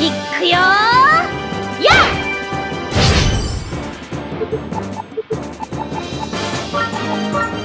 いくよやっ！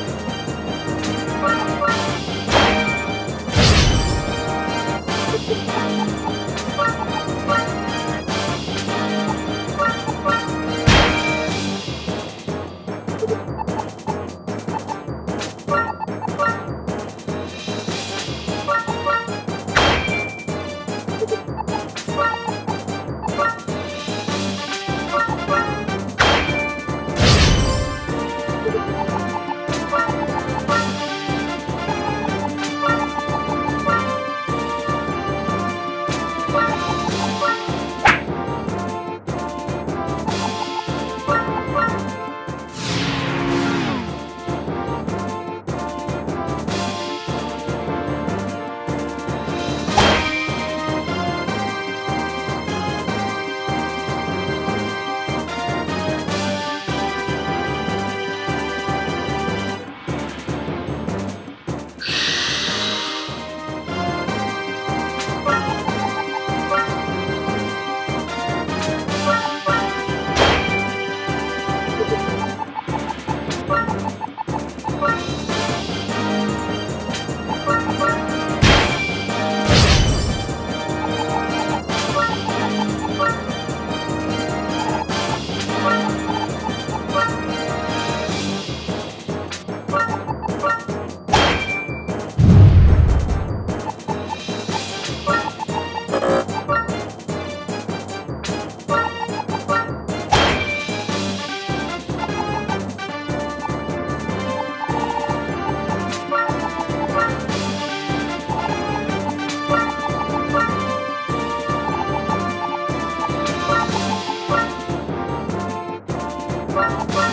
Bye.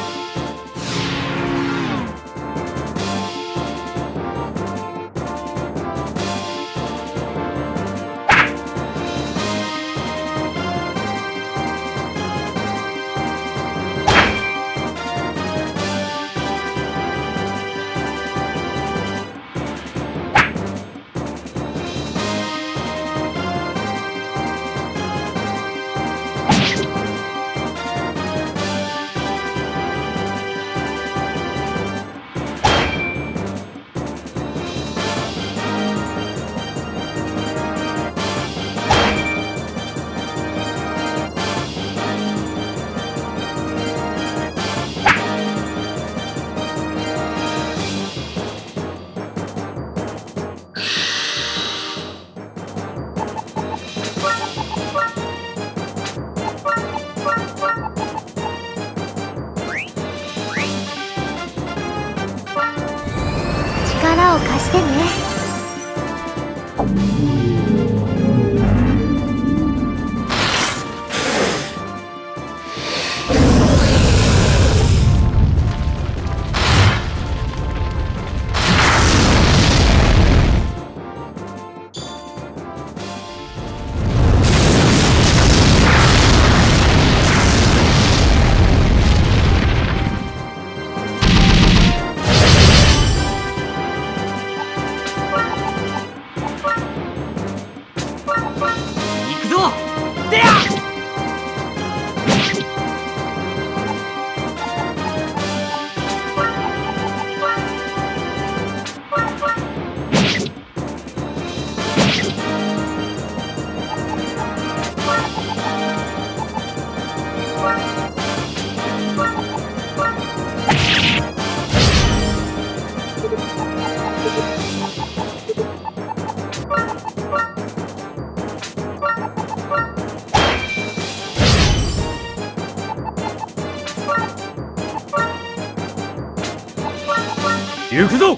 行くぞ。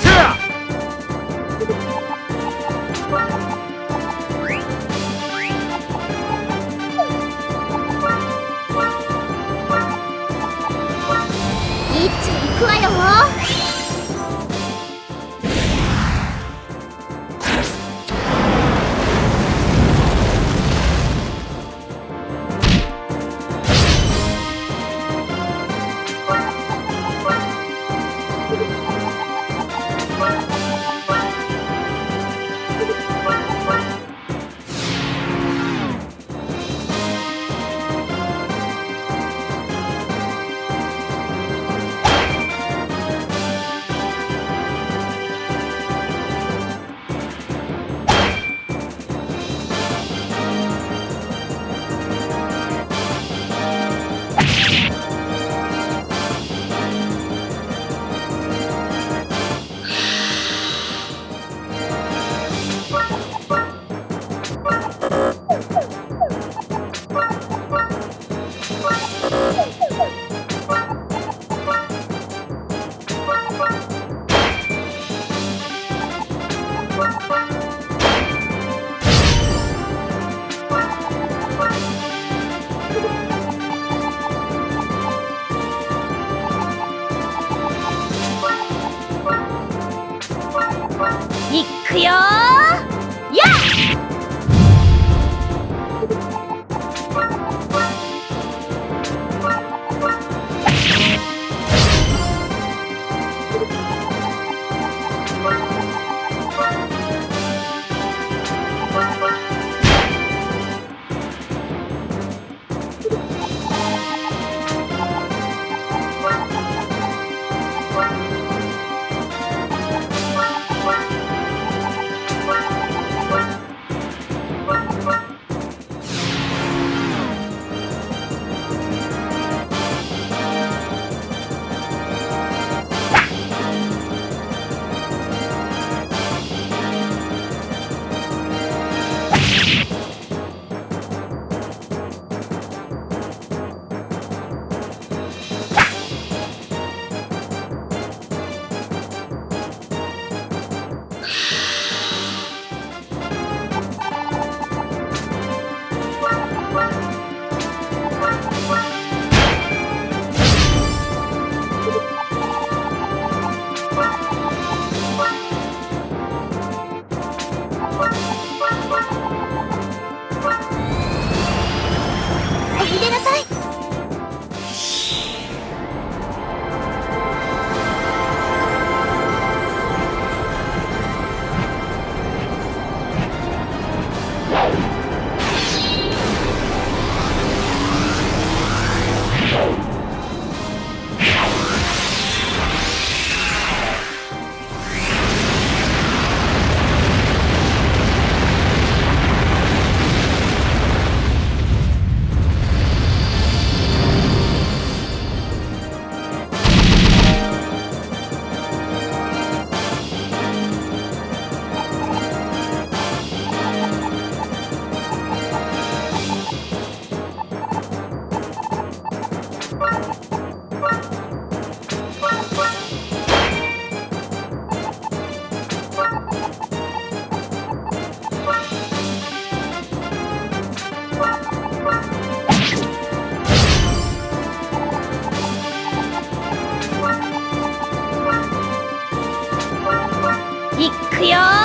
せや。一気に行くわよ。行くよるよ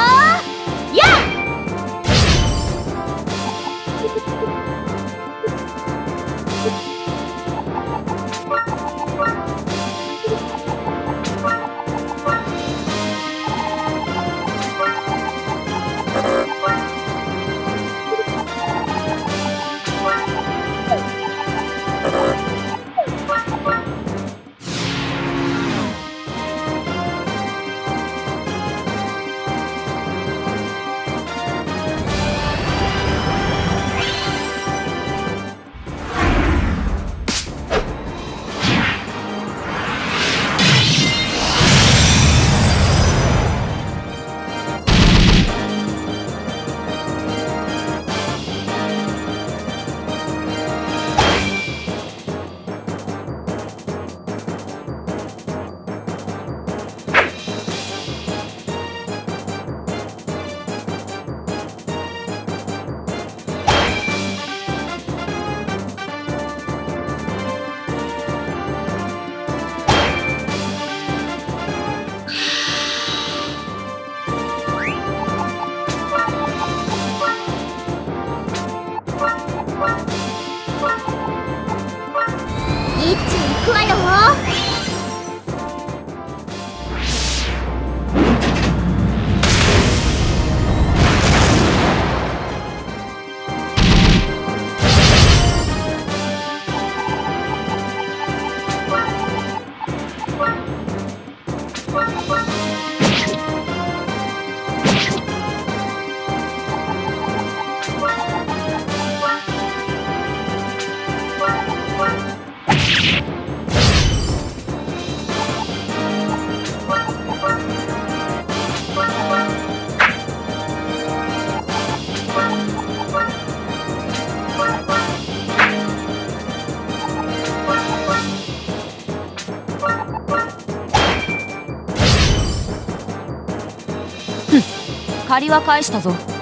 くわよ借りは返したぞ。